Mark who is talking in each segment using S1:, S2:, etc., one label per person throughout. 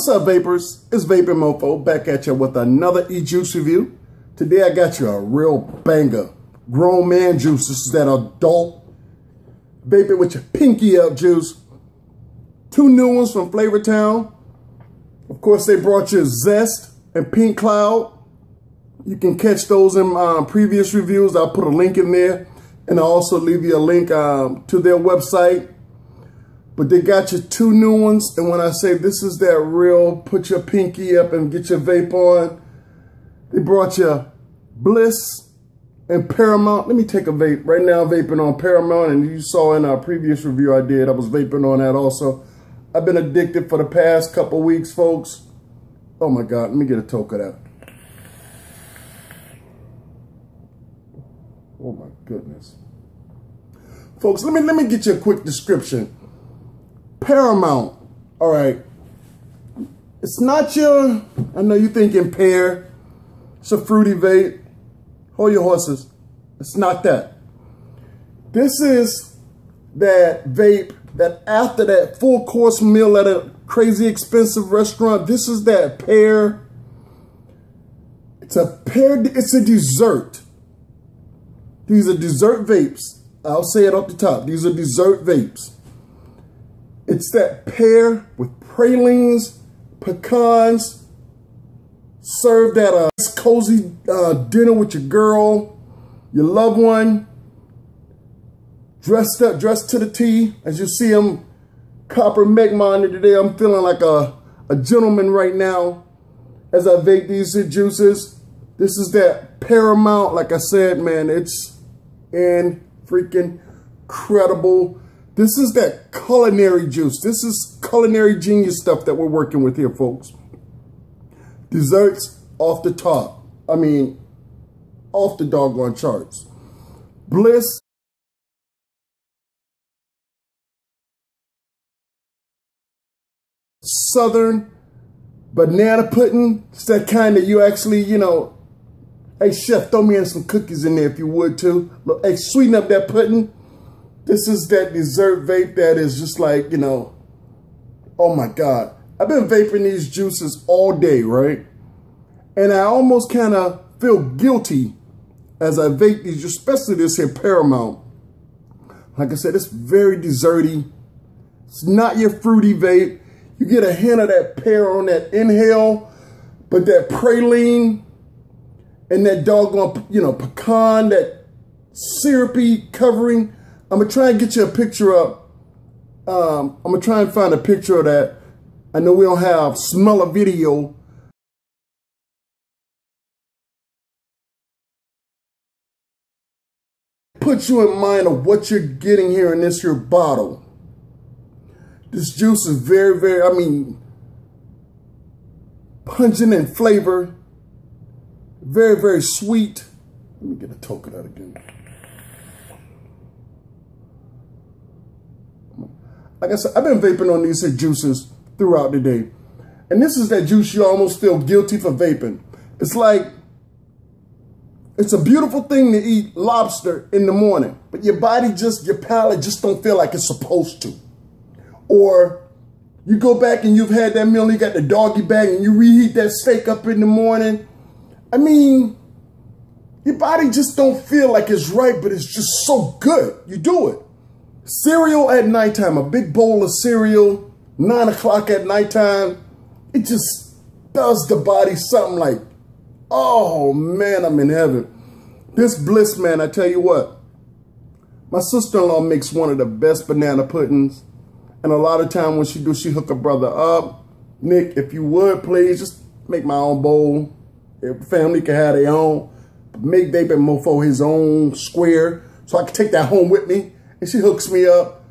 S1: What's up, vapors? It's VapinMofo back at you with another e-juice review. Today I got you a real banger. Grown man juice. This is that adult vaping with your pinky up juice. Two new ones from Flavor Town. Of course, they brought you Zest and Pink Cloud. You can catch those in um, previous reviews. I'll put a link in there. And I'll also leave you a link um, to their website but they got you two new ones. And when I say this is that real, put your pinky up and get your vape on. They brought you Bliss and Pearamount. Let me take a vape. Right now vaping on Pearamount. And you saw in our previous review I did, I was vaping on that also. I've been addicted for the past couple weeks, folks. Oh my God, let me get a toke of that. Oh my goodness. Folks, let me let me get you a quick description. Pearamount. All right. It's not your, I know you're thinking pear. It's a fruity vape. Hold your horses. It's not that. This is that vape that after that full course meal at a crazy expensive restaurant, this is that pear. It's a pear, it's a dessert. These are dessert vapes. I'll say it up the top. These are dessert vapes. It's that pear with pralines, pecans, served at a cozy uh, dinner with your girl, your loved one, dressed up, dressed to the T. As you see, I'm copper monitor today. I'm feeling like a, a gentleman right now as I vape these juices. This is that Pearamount, like I said, man, it's in freaking incredible this is that culinary juice. This is culinary genius stuff that we're working with here, folks. Desserts off the top. I mean, off the doggone charts. Bliss. Southern banana pudding. It's that kind that you actually, you know, hey chef, throw me in some cookies in there if you would too. Look, hey, sweeten up that pudding. This is that dessert vape that is just like, you know, oh my God. I've been vaping these juices all day, right? And I almost kind of feel guilty as I vape these, especially this here Pearamount. Like I said, it's very desserty. It's not your fruity vape. You get a hint of that pear on that inhale, but that praline and that doggone, you know, pecan, that syrupy covering, I'm gonna try and get you a picture up. Um, I'm gonna try and find a picture of that. I know we don't have smell video. Put you in mind of what you're getting here in this here bottle. This juice is very, very, I mean, pungent in flavor. Very, very sweet. Let me get a toke of that again. Like I said, I've been vaping on these juices throughout the day. And this is that juice you almost feel guilty for vaping. It's like, it's a beautiful thing to eat lobster in the morning, but your body just, your palate just don't feel like it's supposed to. Or you go back and you've had that meal, you got the doggy bag and you reheat that steak up in the morning. I mean, your body just don't feel like it's right, but it's just so good. You do it. Cereal at nighttime, a big bowl of cereal, nine o'clock at nighttime, it just does the body something like, oh man, I'm in heaven. This bliss, man, I tell you what, my sister-in-law makes one of the best banana puddings. And a lot of time when she do, she hook her brother up. Nick, if you would, please, just make my own bowl. If family can have their own. Make VapinMofo his own square so I can take that home with me and she hooks me up.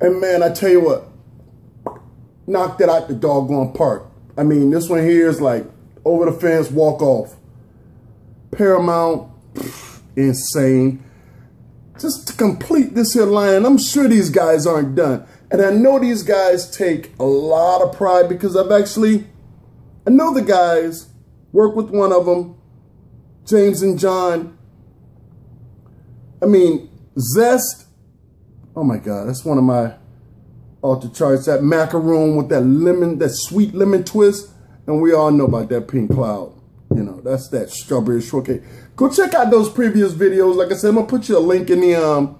S1: And man, I tell you what, knocked it out the doggone park. I mean, this one here is like over the fence, walk off. Pearamount, pff, insane. Just to complete this here line, I'm sure these guys aren't done. And I know these guys take a lot of pride because I've actually, I know the guys, work with one of them, James and John. I mean, Zest Oh my God, that's one of my off charts. That macaroon with that lemon, that sweet lemon twist. And we all know about that pink cloud. You know, that's that strawberry shortcake. Go check out those previous videos. Like I said, I'm going to put you a link in the um,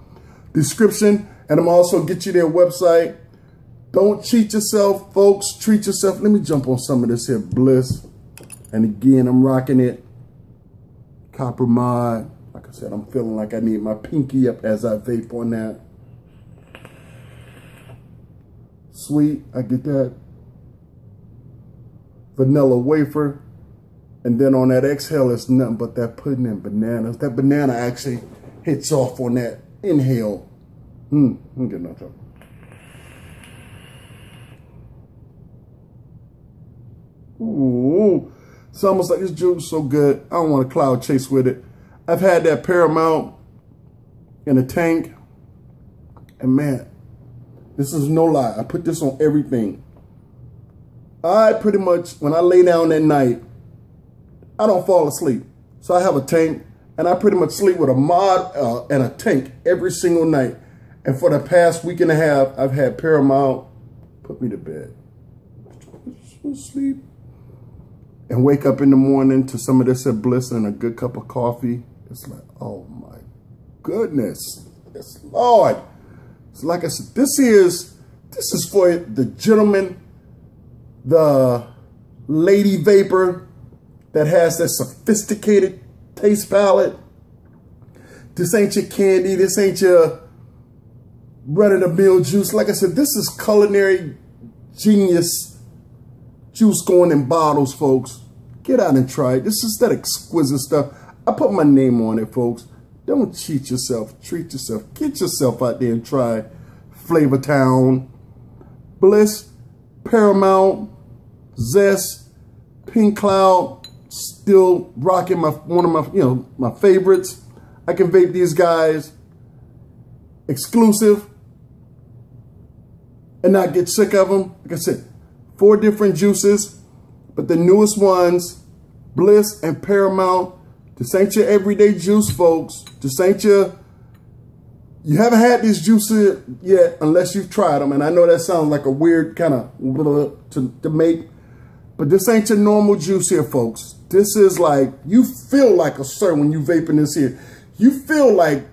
S1: description. And I'm also get you their website. Don't cheat yourself, folks. Treat yourself. Let me jump on some of this here Bliss. And again, I'm rocking it. Copper Mod. Like I said, I'm feeling like I need my pinky up as I vape on that. Sweet, I get that. Vanilla wafer. And then on that exhale, it's nothing but that pudding and bananas. That banana actually hits off on that inhale. Hmm, I'm getting trouble. Ooh, it's almost like this juice so good. I don't want to cloud chase with it. I've had that Pearamount in a tank. And man, this is no lie. I put this on everything. I pretty much, when I lay down at night, I don't fall asleep. So I have a tank and I pretty much sleep with a mod uh, and a tank every single night. And for the past week and a half, I've had Pearamount put me to bed. Sleep. And wake up in the morning to some of this at Bliss and a good cup of coffee. It's like, oh my goodness. Yes, Lord. It's like I said, this is, this is for the gentleman, the lady vapor, that has that sophisticated taste palette. This ain't your candy. This ain't your run-of-the-mill juice. Like I said, this is culinary genius juice going in bottles, folks. Get out and try it. This is that exquisite stuff. I put my name on it, folks. Don't cheat yourself. Treat yourself. Get yourself out there and try Flavor Town, Bliss, Pearamount, Zest, Pink Cloud, still rocking my one of my you know my favorites. I can vape these guys exclusive and not get sick of them. Like I said, four different juices, but the newest ones, Bliss and Pearamount. This ain't your everyday juice, folks. This ain't your, you haven't had these juices yet unless you've tried them. And I know that sounds like a weird kind of to, to make, but this ain't your normal juice here, folks. This is like, you feel like a sir when you vaping this here. You feel like,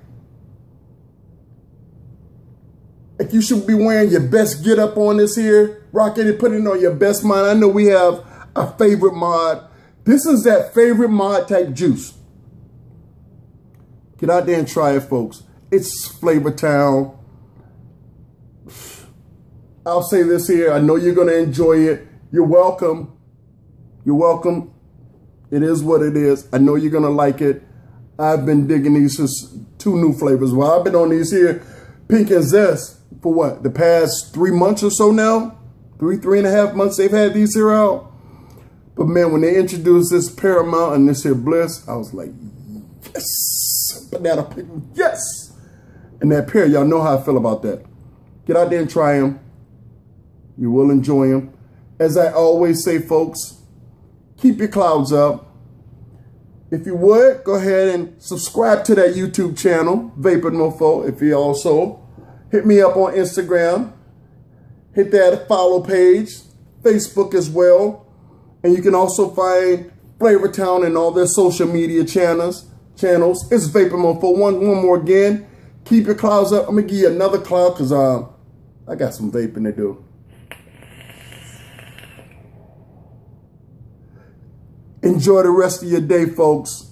S1: like you should be wearing your best get up on this here, rocking it, putting on your best mod. I know we have a favorite mod. This is that favorite mod type juice. Get out there and try it, folks. It's Flavor Town. I'll say this here. I know you're going to enjoy it. You're welcome. You're welcome. It is what it is. I know you're going to like it. I've been digging these since two new flavors. Well, I've been on these here, Pink and Zest, for what? The past three months or so now? Three, three and a half months they've had these here out. But man, when they introduced this Pearamount and this here Bliss, I was like, yes, banana yes. And that pear, y'all know how I feel about that. Get out there and try them. You will enjoy them. As I always say, folks, keep your clouds up. If you would, go ahead and subscribe to that YouTube channel, VapinMofo. If you also hit me up on Instagram, hit that follow page, Facebook as well. And you can also find Flavor Town and all their social media channels. Channels. It's VapinMofo. One, one more again. Keep your clouds up. I'm gonna give you another cloud because uh, I got some vaping to do. Enjoy the rest of your day, folks.